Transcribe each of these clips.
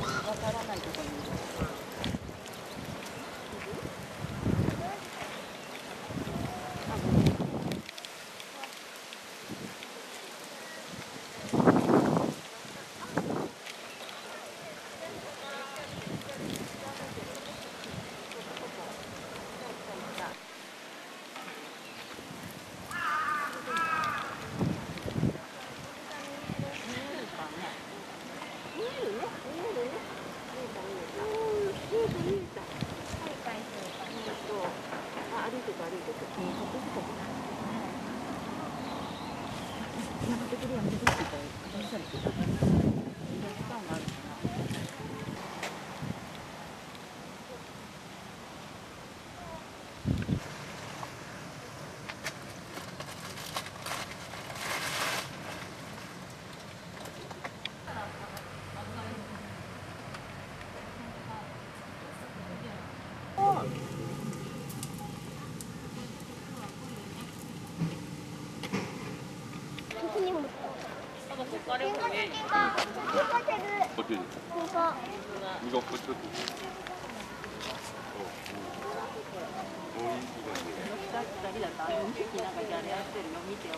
からないところにこっちです이거こっちこっち二人だとあの2匹なんかやり合ってる。の見てよ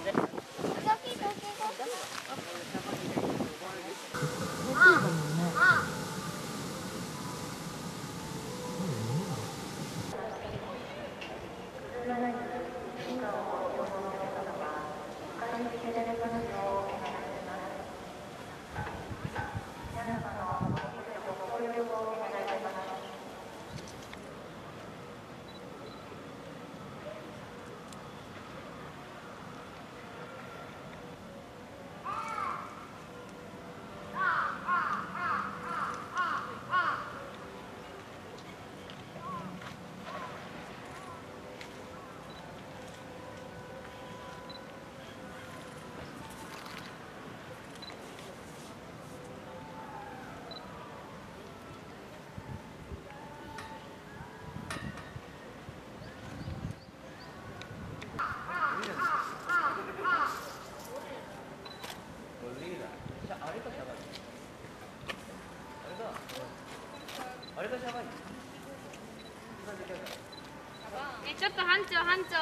えちょっと班長。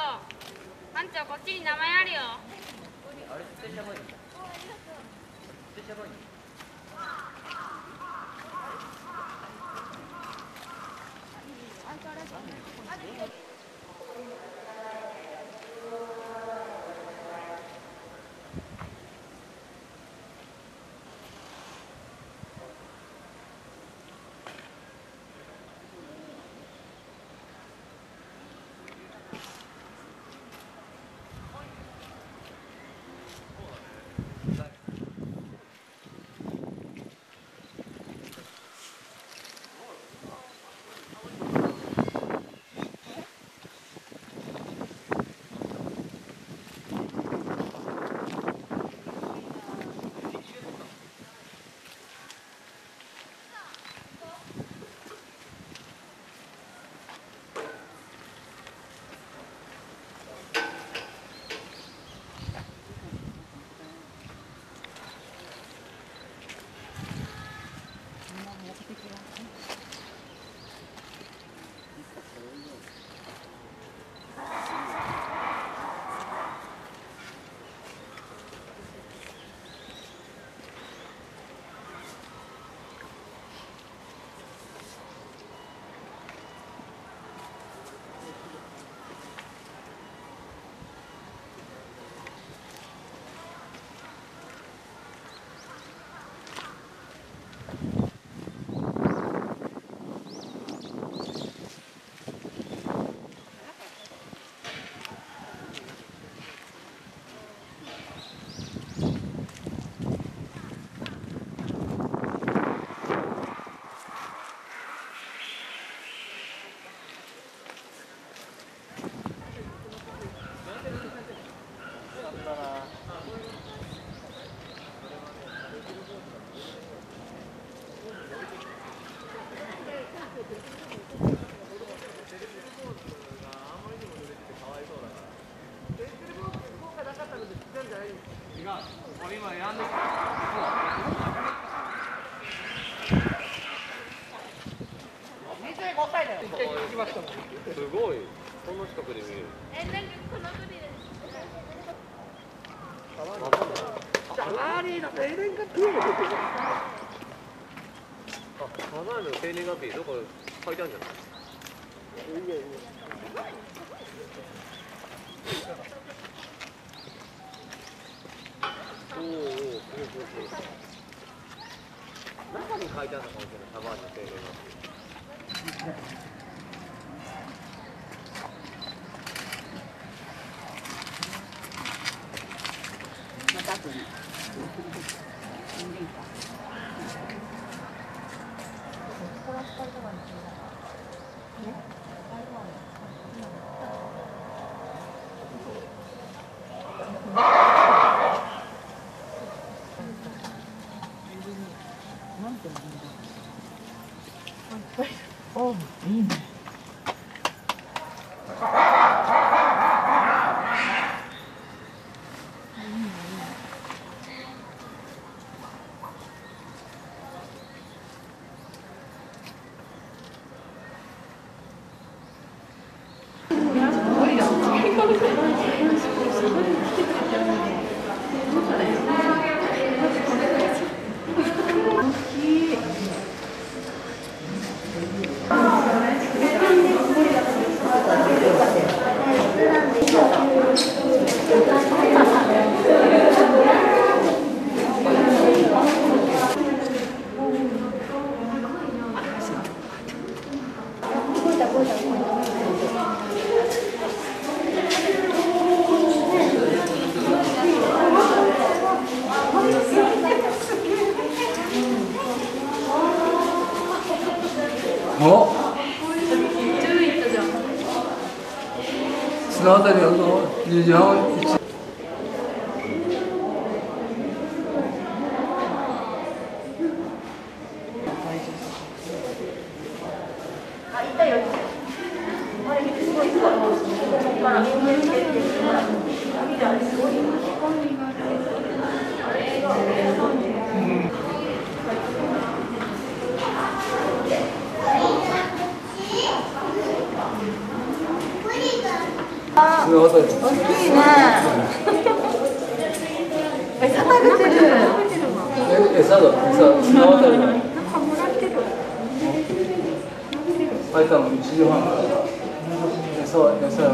班長こっちに名前あるよ。今選んできたすごい。この近くで見る。え、なんかこのグリル。サワリーの年。あ、サワリーの定年月日どこ書いてあるんじゃない？いい？に書いてあるのかもしれない、サバーニの精霊は。Yeah.。お綱渡りは10時半1綱渡り大きいね餌食べてるえ餌だ餌綱渡りあいたの1時半から餌餌